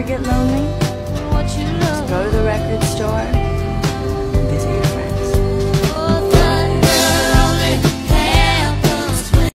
ever get lonely, just go to the record store.